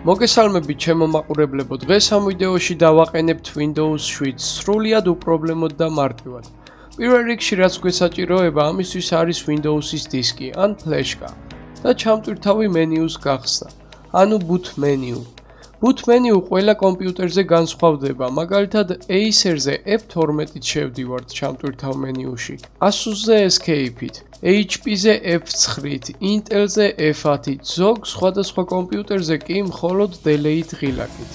მოგესალმებით ჩემო მაყურებლებო. დღეს ამ ვიდეოში დავაყენებთ Windows 7 სრულიად უპრობლემოდ და მარტივად. პირველ რიგში რაც გვესაჭიროება, ამისთვის არის Windows-ის დისკი ან ფლეშკა და ჩამტვირთავი მენიუს გახსნა. ანუ boot menu. Boot menu ყველა კომპიუტერზე განსხვავდება. მაგალითად, Acer-ზე F12-ით შევდივართ ჩამტვირთავ მენიუში. Asus-ზე Escape-ით, HP-ზე F9-ით, Intel-ზე F10-ით, ზოგ სხვადასხვა კომპიუტერზე კი მხოლოდ Delay-ით ღილაკით.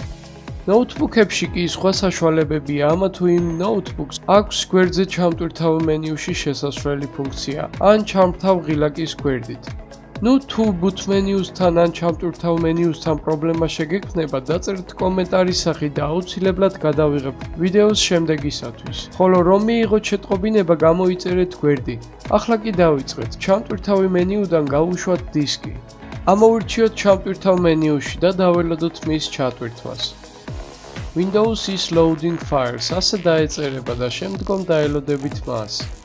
ნოუთბუქებში კი სხვა საშუალებებია, ამა თუ იმ ნოუთბუქს აქვს გვერდზე ჩამტვირთავ მენიუში შესასვლელი ფუნქცია, ან ჩამტვირთავ ღილაკის გვერდით. ნუ თუ boot menu-სთან ან ჩამტვირთავ menu-სთან პრობლემა შეგექმნება, დაწერთ კომენტარის სახით და აუცილებლად გადავიღებ ვიდეოს შემდეგისათვის. ხოლო რომ მიიღოთ შეტყობინება, გამოიწერეთ გვერდი. ახლა კი დავიწყეთ. ჩამტვირთავი menu-დან გავუშვათ დისკი. ამოურჩიოთ ჩამტვირთავ menu-ში და დაველოდოთ მის ჩატვირთვას. Windows is loading files. ასე დაეწერება და შემდგომ დაელოდებით მას.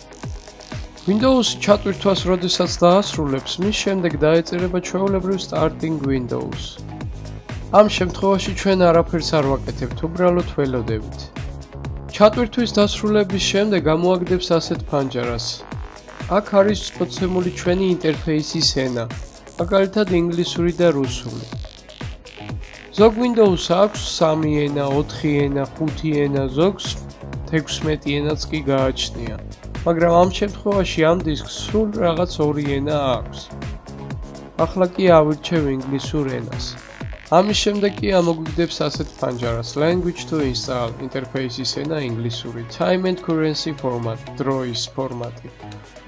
Windows ჩატვირთვას როდესაც დაასრულებს, მის შემდეგ დაეწერება ჩვეულებრივ starting Windows. ამ შემთხვევაში ჩვენ არაფერს არ ვაკეთებთ, უბრალოდ ველოდებით. ჩატვირთვის დასრულების შემდეგ გამოაგდებს ასეთ ფანჯარას. აქ არის მოცემული ჩვენი ინტერფეისის ენა, მაგალითად ინგლისური და რუსული. ზოგ Windows აქვს 3 ენა, 4 ენა, 5 ენა, ზოგს 16 ენაც კი გააჩნია. მაგრამ ამ შემთხვევაში ამ დისკს სულ რაღაც ორი ენა აქვს. ახლა კი ავირჩევ ინგლისურ ენას. ამის შემდეგ კი ამოგვიგდებს ასეთ ფანჯარას language to install interface-ის ენა ინგლისური time and currency format დროის ფორმატი.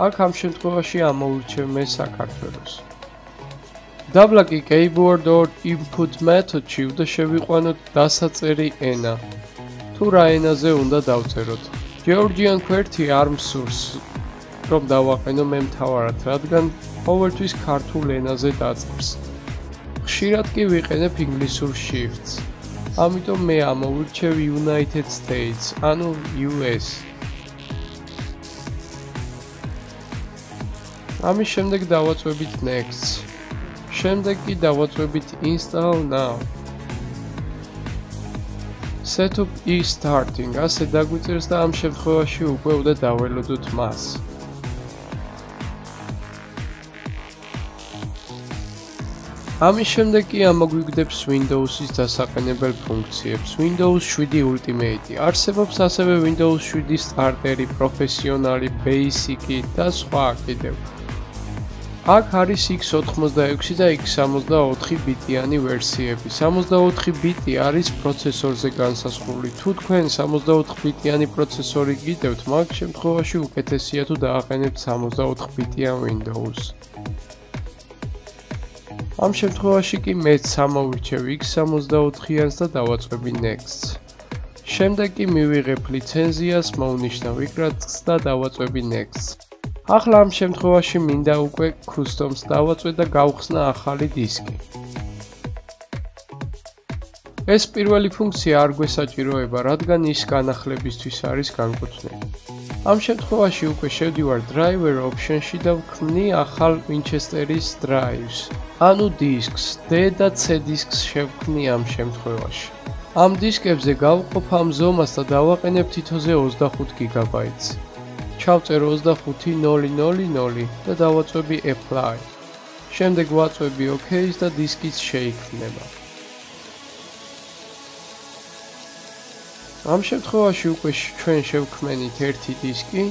აქ ამ შემთხვევაში ამოვირჩევ მე საქართველოს. დაბლაკი keyboard or input method-ში უნდა შევიყვანოთ დასაწერი ენა. თუ რა ენაზე უნდა დავწეროთ? ჯორჯიან კვერტი არ მსურს რომ დავაყენო მე მთავარად, რადგან ყოველთვის ქართულ ენაზე დაწყებს. ხშირად კი ვიყენებ ინგლისურ shifts. ამიტომ მე ამოვირჩევ United States, ანუ US. ამის შემდეგ დავაწვევით next. შემდეგ კი დავაწვევით install now. Setup is starting. ასე დაგვიწერს და ამ შემთხვევაში უკვე უნდა დაველოდოთ მას. ამის შემდეგ კი ამოგვიგდებს Windows-ის დასაყენებელ ფუნქციებს. Windows 7 Ultimate არსებობს ასევე Windows 7 Starter-ი, პროფესიონალი, Basic-ი და სხვა კიდევ აქ არის x86 და x64 ბიტიანი ვერსიები. 64 ბიტი არის პროცესორზე განსაზღვრული. თუ თქვენ 64 ბიტიანი პროცესორი გიდევთ, მაგ შემთხვევაში უკეთესია თუ დააყენებთ 64 ბიტიან Windows. ამ შემთხვევაში კი მეც სამოვირჩევ x64-იანს და დავაწყები next. შემდეგ კი მივიღებ ლიცენზიას, მოუნიშნავ იგრატს და დავაწყები next. ახლა ამ შემთხვევაში მინდა უკვე custom-ს დავაწვე და გავხსნა ახალი დისკი. ეს პირველი ფუნქცია არ გვესაჭიროება, რადგან ის განახლებისთვის არის განკუთვნილი. ამ შემთხვევაში უკვე შევდივარ driver option-ში და ვქმნი ახალ Winchester-ის drives, ანუ დისკს, D და C დისკს შევქმნი ამ შემთხვევაში. ამ დისკებზე გავყოფ ამ ზომას და დავაყენებ თითოზე 25 GB-ს. ჩავწერ 25000 და დავაწვევი apply. შემდეგ ვაწვევი OK-ს და დისკიც შეიქმნება. ამ შემთხვევაში უკვე ჩვენ შევქმნით ერთი დისკი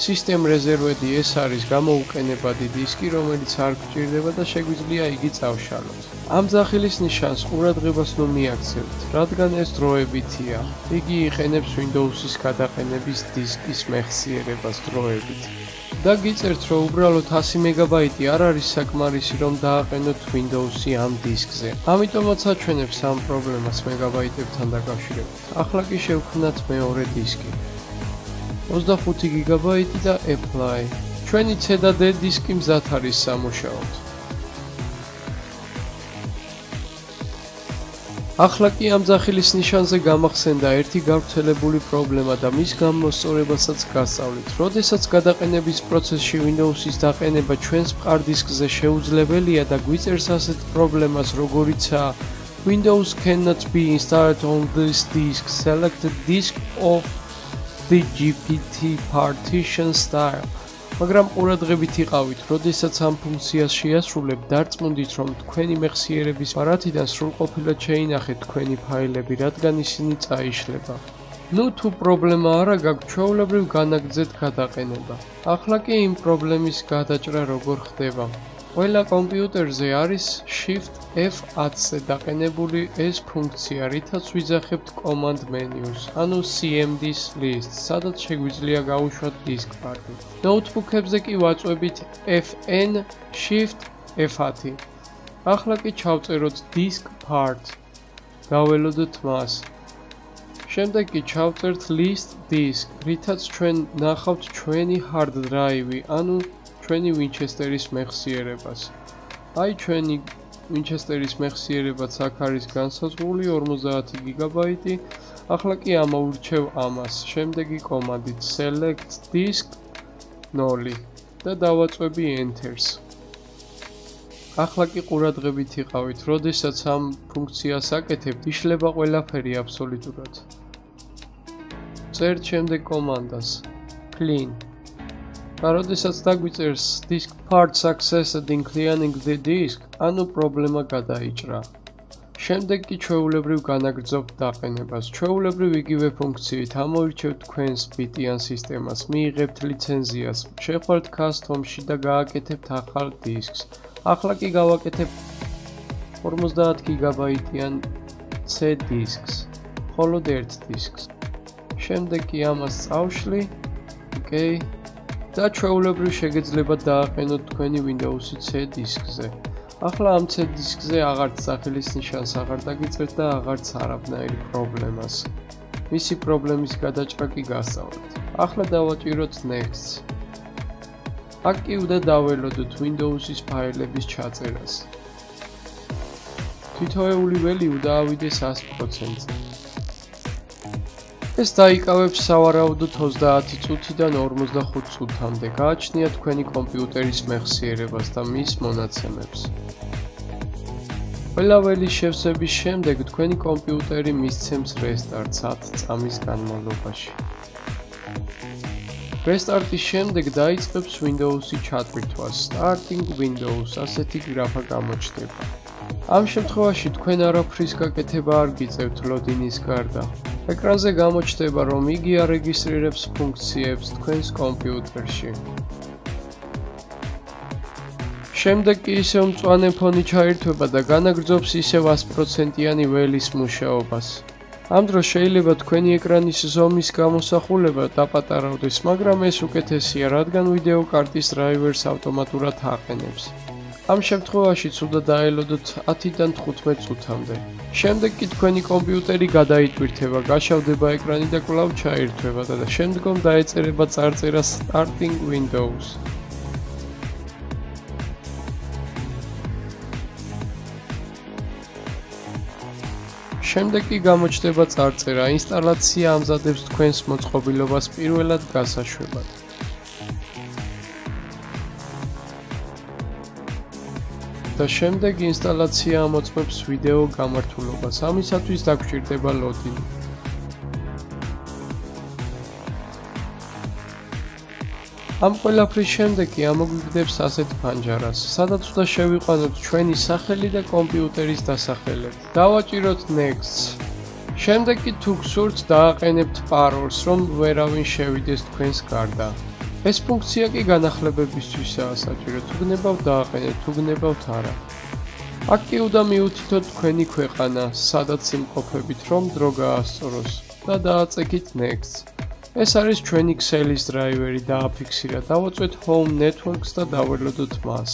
System Reserved ეს არის გამოუყენებადი დისკი, რომელიც არ გვჭირდება და შეგვიძლია იგი წავშალოთ. ამ ძახილის ნიშანს ყურადღებას ნუ მიაქცევთ, რადგან ეს დროებითია. იგი იყენებს Windows-ის გადაყენების დისკის მეხსიერებას დროებით. და გიწერთ, რომ უბრალოდ 100 მეგაბაიტი არ არის საკმარისი, რომ დააყენოთ Windows-ი ამ დისკზე. ამიტომაც აჩვენებს ამ პრობლემას მეგაბაიტებთან დაკავშირებით. ახლა კი შევქმნათ მეორე დისკი. 25 გიგაბაიტი და apply. ჩვენი C და D დისკი მზად არის სამუშაოდ. ახლა კი ამ ძახილის ნიშანზე გამახსენდა ერთი გავრცელებული პრობლემა და მის გამოსწორებასაც გასწავლით. როდესაც გადაყენების პროცესში Windows-ის დაყენება ჩვენს მყარ დისკზე შეუძლებელია და გვიწერს ასეთ პრობლემას, როგორიცაა Windows cannot be installed on this disk. Select the disk of the GPT partition style. მაგრამ ყურადღებით იყავით, როდესაც ამ ფუნქციას შეასრულებ, დარწმუნდით, რომ თქვენი მეხსიერების პარათიდან სრულყოფილად შეინახეთ თქვენი ფაილები, რადგან ისინი წაიშლება. ნუ თუ პრობლემა არა გაქვს, ჩვეულებრივ განაგძეთ გადაყენება. ახლა კი იმ პრობლემის გადაჭრა როგორ ხდება? ყველა კომპიუტერზე არის Shift F10-ზე დაყენებული ეს ფუნქცია, რითაც ვიძახებთ command menu-ს, ანუ CMD-ს list, სადაც შეგვიძლია გავუშვათ disk part-ი. ნოუთბუქებზე კი ვაწვევით Fn Shift F10. ახლა კი ჩავწეროთ disk part. გაველოდოთ მას. შემდეგ კი ჩავწერთ list disk, რითაც ჩვენ ნახავთ ჩვენი hard drive-ი, ანუ ჩვენი Winchester-ის მეხსიერებას. აი ჩვენი Winchester-ის მეხსიერებაც აქ არის განსაზღვრული 50 გიგაბაიტი. ახლა კი ამოურჩევ ამას. შემდეგი კომანდით select disk 0 და დავაწვევი enter-ს. ახლა კი ყურადღებით იყავით, როდესაც ამ ფუნქციას აკეთებ, იშლება ყველაფერი აბსოლუტურად. წერთ შემდეგ კომანდას clean როდესაც დაგვიწერს disk part successed in clearing the disk, ანუ პრობლემა გადაიჭრა. შემდეგ კი ჩვეულებრივ განაგრძობთ დაყენებას. ჩვეულებრივ იგივე ფუნქციით ამოირჩევთ თქვენს BTN სისტემას, მიიღებთ ლიცენზიას, შეხვალთ custom-ში და გააკეთებთ ახალ დისკს. ახლა კი გავაკეთებ 50 გიგაბაიტიან C დისკს, მხოლოდ ერთ დისკს. შემდეგ კი ამას წავშლი. ოკეი. და ჩვეულებრივ შეგეძლება დააყენოთ თქვენი Windows-ი C დისკზე. ახლა ამ C დისკზე აღარც სახელის ნიშანს აღარ დაგიწერთ და აღარც არაფერი პრობლემას. მისი პრობლემის გადაჭრა კი გასწავლეთ. ახლა დავაჭიროთ next. აქ კი უნდა დაველოდოთ Windows-ის ფაილების ჩაწერას. თითოეული ველი უნდა ავიდეს 100%-ზე. ეს დაიკავებს სავარაუდოდ 30 წუთიდან 45 წუთამდე. გააჩნია თქვენი კომპიუტერის მეხსიერებას და მის მონაცემებს. ყველა ველის შევსების შემდეგ თქვენი კომპიუტერი მისცემს რესტარტს 10 წამის განმავლობაში. რესტარტის შემდეგ დაიწყებს Windows-ი ჩატვირთვას. Starting Windows ასეთი გრაფა გამოჩნდება. ამ შემთხვევაში თქვენ არაფრის გაკეთება არ გიწევთ ლოდინის გარდა. ეკრანზე გამოჩნდება, რომ იგი არეგისტრირებს ფუნქციებს თქვენს კომპიუტერში. შემდეგ კი ისევ მწვანე ფონი ჩაირთვება და განაგრძობს ისევ 100%-იანი ველის მუშაობას. ამ დროს შეიძლება თქვენი ეკრანის ზომის გამოსახულება დაპატარავდეს, მაგრამ ეს უკეთესია, რადგან ვიდეო კარტის დრაივერს ავტომატურად აყენებს. ამ შემთხვევაში უნდა დაელოდოთ 10-დან 15 წუთამდე. შემდეგ კი თქვენი კომპიუტერი გადაიტვირთება, გაშავდება ეკრანი და კვლავ ჩაირთვება და შემდგომ დაეწერება წარწერა Starting Windows. შემდეგ კი გამოჩნდება წარწერა. ინსტალაცია ამზადებს თქვენს მოწყობილობას პირველად გასაშვებად. და შემდეგ ინსტალაცია ამოწმებს ვიდეო გამართულობას. ამისათვის დაგჭირდება ლოდინი. ამ ყველაფრის შემდეგ კი ამოგვიგდებს ასეთ ფანჯარას, სადაც უნდა შევიყვანოთ ჩვენი სახელი და კომპიუტერის დასახელება. დავაჭიროთ next. შემდეგ კი თუ გსურთ დააყენებთ parole-ს, რომ ვერავინ შევიდეს თქვენს გარდა. ეს ფუნქცია კი განახლებებისთვისაა საჭირო. თუ გნებავთ დააყენეთ, თუ გნებავთ არა. აქ კი უნდა მიუთითოთ თქვენი ქვეყანა, სადაც იმყოფებით, რომ დრო გაასწოროს და დააწექით next. ეს არის ჩვენი Excel-ის დრაივერი და აფიქსირა. დავაწვეთ home networks და დაველოდოთ მას.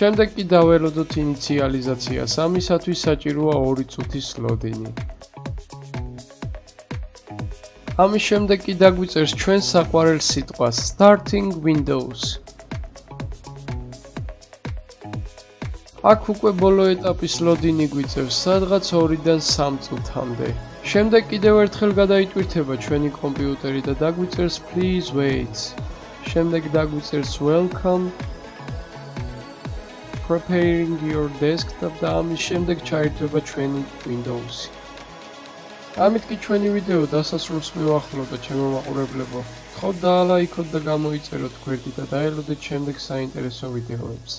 შემდეგ კი დაველოდოთ ინიციალიზაციას. ამისათვის საჭიროა 2 წუთის ლოდინი. ამის შემდეგ კი დაგვიწერს ჩვენ საყვარელ სიტყვას. Starting windows. აქ უკვე ბოლო ეტაპის ლოდინი გვიწევს სადღაც 2-დან 3 წუთამდე. შემდეგ კიდევ ერთხელ გადაიტვირთება ჩვენი კომპიუტერი და დაგვიწერს please wait. შემდეგ დაგვიწერს welcome. Preparing your desktop და ამის შემდეგ ჩაირთვება ჩვენი Windows-ი. ამით კი ჩვენი ვიდეო დასასრულს მივახლოვ და ჩემო მაყურებლებო, ხოთ და ლაიქოთ და გამოიწეროთ გვერდი და დაელოდეთ შემდეგ საინტერესო ვიდეოებს.